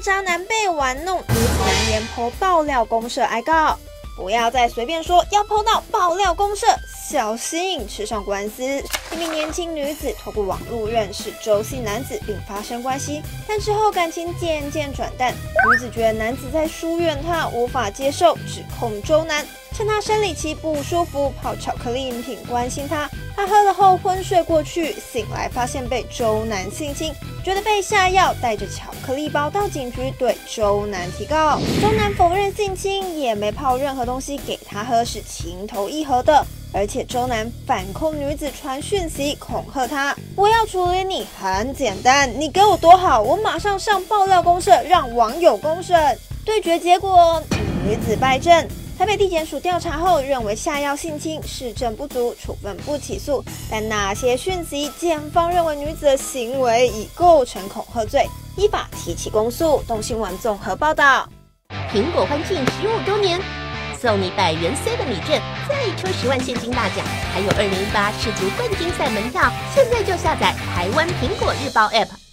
渣男被玩弄，女子难言剖爆料公社挨告。不要再随便说要剖到爆料公社，小心吃上官司。一名年轻女子透过网络认识周姓男子，并发生关系，但之后感情渐渐转淡。女子觉得男子在疏远她，无法接受，指控周男趁她生理期不舒服泡巧克力饮品关心她。她喝了后昏睡过去，醒来发现被周男性侵。觉得被下药，带着巧克力包到警局对周南提告。周南否认性侵，也没泡任何东西给他喝，是情投意合的。而且周南反控女子传讯息恐吓他：“我要处理你很简单，你给我多好，我马上上爆料公社，让网友公审。”对决结果，女子败阵。台北地检署调查后认为下药性侵事证不足，处分不起诉。但那些讯息，检方认为女子的行为已构成恐吓罪，依法提起公诉。东新闻综合报道。苹果欢庆十五周年，送你百元 C 的礼券，再抽十万现金大奖，还有二零一八世足冠军赛门票。现在就下载台湾苹果日报 App。